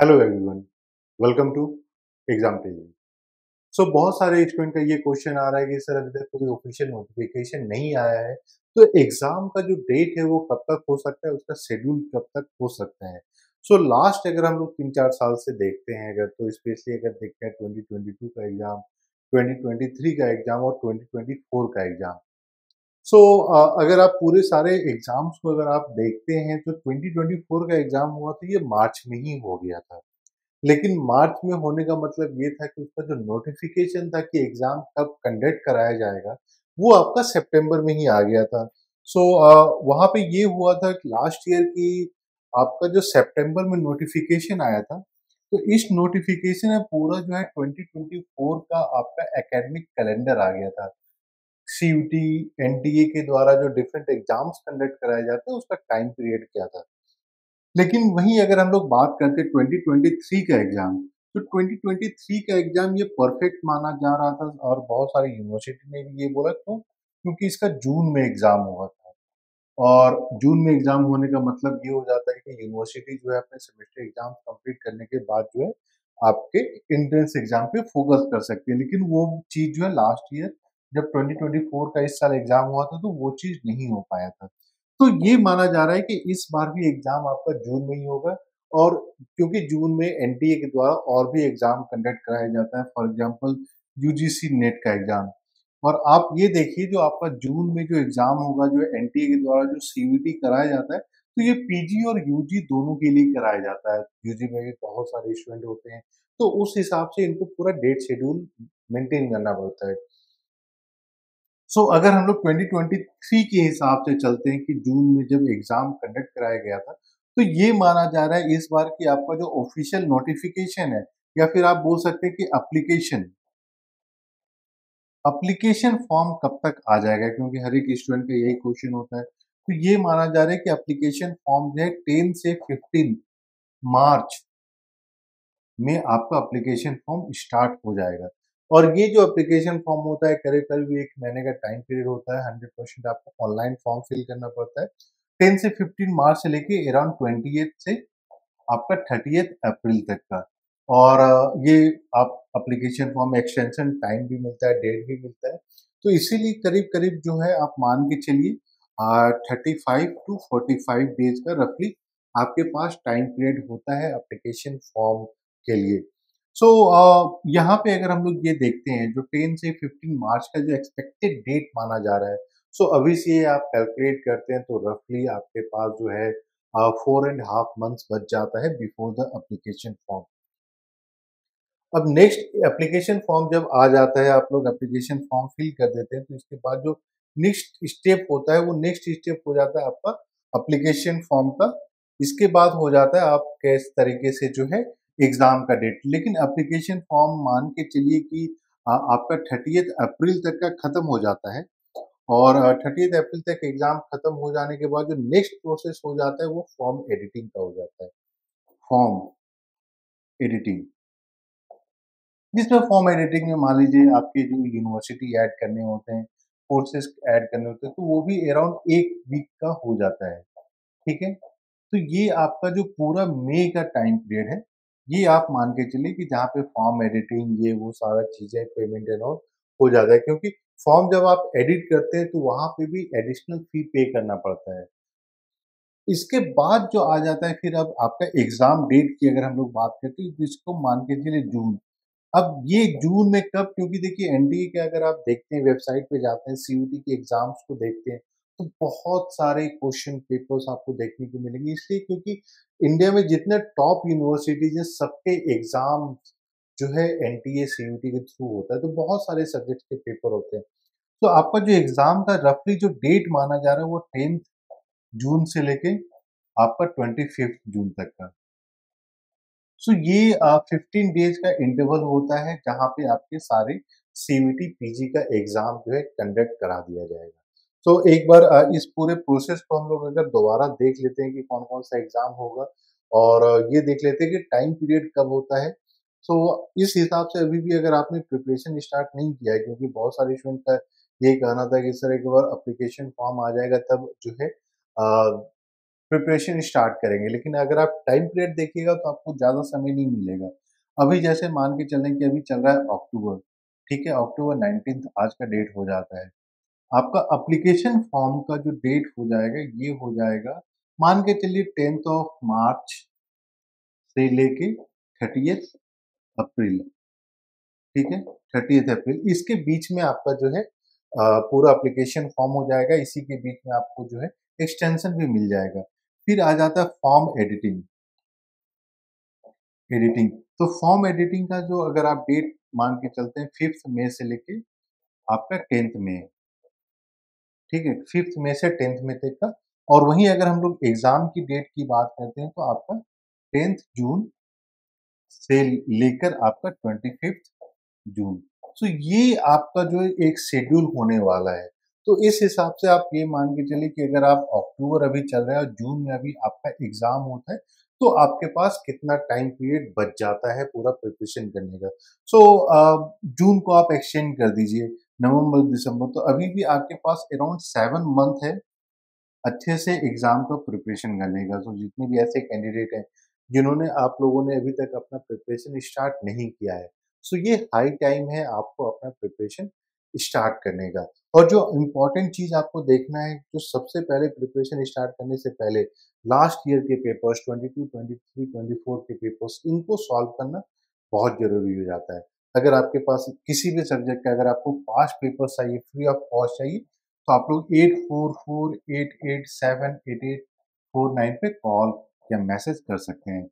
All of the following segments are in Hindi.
Hello everyone welcome to exam page so बहुत सारे स्टूडेंट का ये क्वेश्चन आ रहा है कि सर अभी तक कोई ऑफिशियल नोटिफिकेशन नहीं आया है। तो एग्ज़ाम का जो डेट है वो कब तक हो सकता है? उसका शेड्यूल कब तक हो सकता है? सो so, लास्ट अगर हम लोग तीन चार साल से देखते हैं अगर तो स्पेशली अगर देखते हैं 2022 का एग्ज़ाम 2023 का एग्ज़ाम और 2024 का एग्ज़ाम सो so, uh, अगर आप पूरे सारे एग्ज़ाम्स को अगर आप देखते हैं तो 2024 का एग्ज़ाम हुआ तो ये मार्च में ही हो गया था। लेकिन मार्च में होने का मतलब ये था कि उसका जो नोटिफिकेशन था कि एग्ज़ाम कब कंडक्ट कराया जाएगा वो आपका सितंबर में ही आ गया था। सो so, uh, वहाँ पे ये हुआ था कि लास्ट ईयर की आपका जो सितंबर में नोटिफिकेशन आया था तो इस नोटिफिकेशन में पूरा जो है 2024 का आपका एकेडमिक कैलेंडर आ गया था। सी एनटीए के द्वारा जो डिफरेंट एग्ज़ाम्स कंडक्ट कराए जाते हैं, उसका टाइम पीरियड क्या था? लेकिन वहीं अगर हम लोग बात करते हैं 2023 का एग्ज़ाम तो 2023 का एग्ज़ाम ये परफेक्ट माना जा रहा था और बहुत सारी यूनिवर्सिटी ने भी ये बोला, क्यों? क्योंकि इसका जून में एग्ज़ाम हुआ था। और जून में एग्ज़ाम होने का मतलब ये हो जाता है कि यूनिवर्सिटी जो है अपने सेमेस्टर एग्ज़ाम कंप्लीट करने के बाद जो है, आपके एंट्रेंस एग्ज़ाम पे फोकस कर सकते हैं। लेकिन वो चीज़ जो है लास्ट ईयर जब 2024 का इस साल एग्ज़ाम हुआ था तो वो चीज़ नहीं हो पाया था। तो ये माना जा रहा है कि इस बार भी एग्ज़ाम आपका जून में ही होगा और क्योंकि जून में एनटीए के द्वारा और भी एग्ज़ाम कंडक्ट कराया जाता है, फॉर एग्ज़ाम्पल यूजीसी नेट का एग्ज़ाम। और आप ये देखिए, जो आपका जून में जो एग्ज़ाम होगा, जो एनटीए के द्वारा जो सीवीटी कराया जाता है तो ये पीजी और यूजी दोनों के लिए कराया जाता है। यूजी में भी बहुत सारे स्टूडेंट होते हैं तो उस हिसाब से इनको पूरा डेट शेड्यूल मेंटेन करना पड़ता है। सो so, अगर हम लोग 2023 के हिसाब से चलते हैं कि जून में जब एग्ज़ाम कंडक्ट कराया गया था तो ये माना जा रहा है इस बार की आपका जो ऑफिशियल नोटिफिकेशन है या फिर आप बोल सकते हैं कि अप्लीकेशन अप्लीकेशन फॉर्म कब तक आ जाएगा? क्योंकि हर एक स्टूडेंट का यही क्वेश्चन होता है। तो ये माना जा रहा है कि अप्लीकेशन फॉर्म जो है टेन से फिफ्टीन मार्च में आपका अप्लीकेशन फॉर्म स्टार्ट हो जाएगा। और ये जो एप्लीकेशन फॉर्म होता है करीब करीब एक महीने का टाइम पीरियड होता है। हंड्रेड परसेंट आपको ऑनलाइन फॉर्म फिल करना पड़ता है। टेन से फिफ्टीन मार्च से लेके अराउंड ट्वेंटी से आपका थर्टी अप्रैल तक का। और ये आप अप्लीकेशन फॉर्म एक्सटेंशन टाइम भी मिलता है डेट भी मिलता है। तो इसीलिए करीब करीब जो है, आप मान के चलिए thirty five to forty five days का रफली आपके पास टाइम पीरियड होता है एप्लीकेशन फॉर्म के लिए। सो so, uh, यहाँ पे अगर हम लोग ये देखते हैं जो 10 से 15 मार्च का जो एक्सपेक्टेड डेट माना जा रहा है सो so, अभी से आप कैलकुलेट करते हैं तो रफली आपके पास जो है फोर एंड हाफ़ मंथ्स बच जाता है बिफोर द एप्लीकेशन फॉर्म अब नेक्स्ट एप्लीकेशन फॉर्म जब आ जाता है आप लोग एप्लीकेशन फॉर्म फिल कर देते हैं तो इसके बाद जो नेक्स्ट स्टेप होता है वो नेक्स्ट स्टेप हो जाता है आपका एप्लीकेशन फॉर्म का। इसके बाद हो जाता है आप किस तरीके से जो है एग्ज़ाम का डेट। लेकिन एप्लीकेशन फॉर्म मान के चलिए कि आपका थर्टी अप्रैल तक का खत्म हो जाता है और थर्टी अप्रैल तक एग्ज़ाम खत्म हो जाने के बाद जो नेक्स्ट प्रोसेस हो जाता है वो फॉर्म एडिटिंग का हो जाता है। फॉर्म एडिटिंग जिसमें फॉर्म एडिटिंग में मान लीजिए आपके जो यूनिवर्सिटी ऐड करने होते हैं कोर्सेज ऐड करने होते हैं तो वो भी अराउंड एक वीक का हो जाता है। ठीक है? तो ये आपका जो पूरा मे का टाइम पीरियड है ये आप मान के चलिए कि जहाँ पे फॉर्म एडिटिंग ये वो सारा चीज़ें पेमेंट एंड ऑल हो जाता है। क्योंकि फॉर्म जब आप एडिट करते हैं तो वहाँ पे भी एडिशनल फ़ी पे करना पड़ता है। इसके बाद जो आ जाता है, फिर अब आपका एग्ज़ाम डेट की अगर हम लोग बात करते हैं तो इसको मान के चलिए जून अब ये जून में कब, क्योंकि देखिए एनडीए के अगर आप देखते हैं वेबसाइट पे जाते हैं सीयूटी के एग्ज़ाम्स को देखते हैं तो बहुत सारे क्वेश्चन पेपर्स आपको देखने को मिलेंगे। इसलिए क्योंकि इंडिया में जितने टॉप यूनिवर्सिटीज हैं सबके एग्ज़ाम जो है एन टी ए सी के थ्रू होता है तो बहुत सारे सब्जेक्ट के पेपर होते हैं। तो आपका जो एग्ज़ाम का रफली जो डेट माना जा रहा है वो टेंथ जून से लेके आपका ट्वेंटी फिफ्थ जून तक का। सो so, ये फिफ्टीन डेज़ का इंटरवल होता है जहाँ पे आपके सारे सीवीटी पीजी का एग्ज़ाम जो है कंडक्ट करा दिया जाएगा। तो एक बार इस पूरे प्रोसेस को हम लोग अगर दोबारा देख लेते हैं कि कौन कौन सा एग्ज़ाम होगा और ये देख लेते हैं कि टाइम पीरियड कब होता है। सो इस हिसाब से अभी भी अगर आपने प्रिपरेशन स्टार्ट नहीं किया है, क्योंकि बहुत सारे स्टूडेंट का यही कहना था कि सर, एक बार अप्लीकेशन फॉर्म आ जाएगा तब जो है प्रिपरेशन स्टार्ट करेंगे। लेकिन अगर आप टाइम पीरियड देखिएगा तो आपको ज़्यादा समय नहीं मिलेगा। अभी जैसे मान के चलें कि अभी चल रहा है अक्टूबर ठीक है? अक्टूबर नाइनटीन आज का डेट हो जाता है। आपका अप्लीकेशन फॉर्म का जो डेट हो जाएगा, ये हो जाएगा। मान के चलिए टेंथ ऑफ़ मार्च से लेके थर्टीथ अप्रैल ठीक है? थर्टीथ अप्रैल इसके बीच में आपका जो है पूरा एप्लीकेशन फॉर्म हो जाएगा। इसी के बीच में आपको जो है एक्सटेंशन भी मिल जाएगा। फिर आ जाता है फॉर्म एडिटिंग एडिटिंग तो फॉर्म एडिटिंग का जो अगर आप डेट मान के चलते हैं फिफ्थ मे से लेके आपका टेंथ में ठीक है? फिफ्थ में से टेंथ में तक का। और वहीं अगर हम लोग एग्ज़ाम की डेट की बात करते हैं तो आपका टेंथ जून से लेकर आपका ट्वेंटी फिफ्थ जून तो ये आपका जो एक शेड्यूल होने वाला है। तो इस हिसाब से आप ये मान के चलिए कि अगर आप अक्टूबर अभी चल रहा है और जून में अभी आपका एग्ज़ाम होता है तो आपके पास कितना टाइम पीरियड बच जाता है पूरा प्रिपरेशन करने का। सो so, जून को आप एक्सटेंड कर दीजिए। नवंबर दिसंबर। तो अभी भी आपके पास अराउंड सेवन मंथ है। अच्छे से एग्ज़ाम का प्रिपरेशन करने का तो जितने भी ऐसे कैंडिडेट हैं जिन्होंने आप लोगों ने अभी तक अपना प्रिपरेशन स्टार्ट नहीं किया है सो ये हाई टाइम है आपको अपना प्रिपरेशन स्टार्ट करने का। और जो इम्पोर्टेंट चीज़ आपको देखना है जो सबसे पहले प्रिपरेशन स्टार्ट करने से पहले लास्ट ईयर के पेपर्स 22, 23, 24 के पेपर्स इनको सॉल्व करना बहुत ज़रूरी हो जाता है। अगर आपके पास किसी भी सब्जेक्ट का, अगर आपको पाँच पेपर चाहिए, फ्री ऑफ़ कॉस्ट चाहिए तो आप लोग eight four four, eight eight seven, eight eight four nine पे कॉल या मैसेज कर सकते हैं।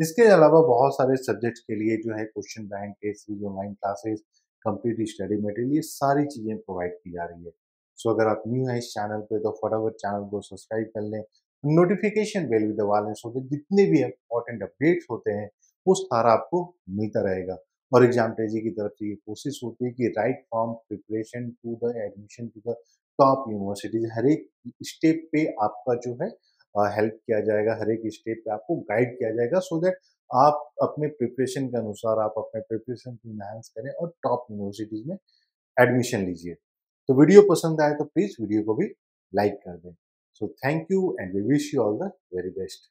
इसके अलावा बहुत सारे सब्जेक्ट्स के लिए जो है, question bank online classes, complete study material, ये सारी चीज़ें प्रोवाइड की जा रही है। सो अगर आप न्यू हैं इस चैनल पे तो फटाफट चैनल को सब्सक्राइब कर लें। नोटिफिकेशन बेल भी दबा लें, सो जितने भी इंपॉर्टेंट अपडेट्स होते हैं, वो सारा आपको मिलता रहेगा। और एग्ज़ाम टेजी की तरफ़ से ये कोशिश होती है कि right from preparation to the admission to the top universities हर एक स्टेप पे आपका जो है हेल्प किया जाएगा, हर एक स्टेप पे आपको गाइड किया जाएगा सो दैट आप अपने प्रिपरेशन के अनुसार आप अपने प्रिपरेशन को इनहेंस करें और टॉप यूनिवर्सिटीज में एडमिशन लीजिए। तो वीडियो पसंद आए तो प्लीज़ वीडियो को भी लाइक कर दें। So thank you and we wish you all the very best